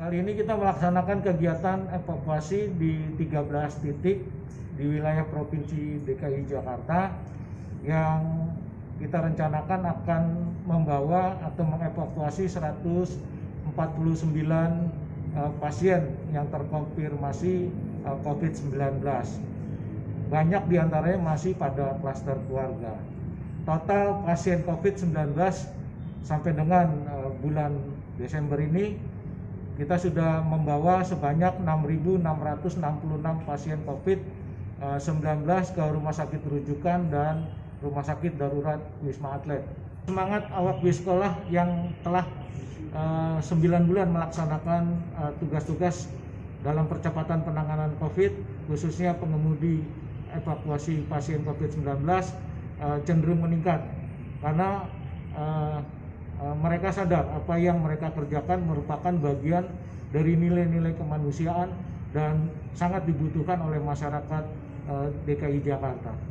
Hari ini kita melaksanakan kegiatan evakuasi di 13 titik di wilayah Provinsi DKI Jakarta yang kita rencanakan akan membawa atau mengevakuasi 149 uh, pasien yang terkonfirmasi uh, COVID-19. Banyak di antaranya masih pada klaster keluarga. Total pasien COVID-19 sampai dengan uh, bulan Desember ini kita sudah membawa sebanyak 6.666 pasien COVID-19 ke rumah sakit rujukan dan rumah sakit darurat Wisma Atlet. Semangat awak sekolah yang telah uh, 9 bulan melaksanakan tugas-tugas uh, dalam percepatan penanganan COVID, khususnya pengemudi evakuasi pasien COVID-19 uh, cenderung meningkat karena Eh, mereka sadar apa yang mereka kerjakan merupakan bagian dari nilai-nilai kemanusiaan dan sangat dibutuhkan oleh masyarakat eh, DKI Jakarta.